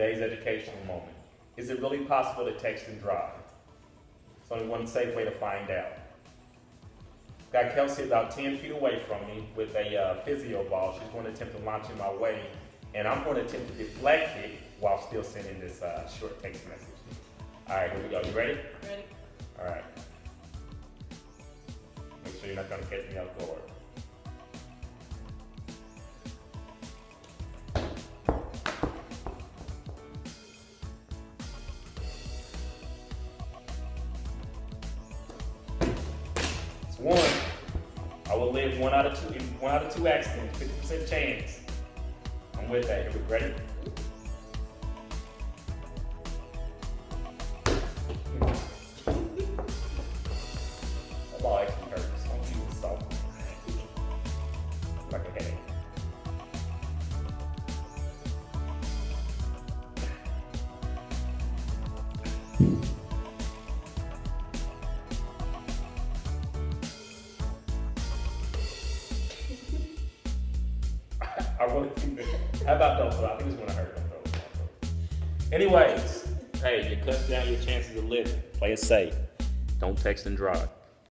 Today's educational moment. Is it really possible to text and drive? It's only one safe way to find out. Got Kelsey about 10 feet away from me with a uh, physio ball. She's going to attempt to launch in my way, and I'm going to attempt to deflect it while still sending this uh, short text message. All right, here we go. You ready? Ready? All right. Make sure you're not going to catch me guard. It's one. I will live one out of two. One out of two accidents. Fifty percent chance. I'm with that. Here we ready? That ball actually. Don't the salt. like a headache. I really. How about don't throw? I think it's hurt. Don't throw. Don't throw. Anyways, hey, you cut down your chances of living. Play it safe. Don't text and drive.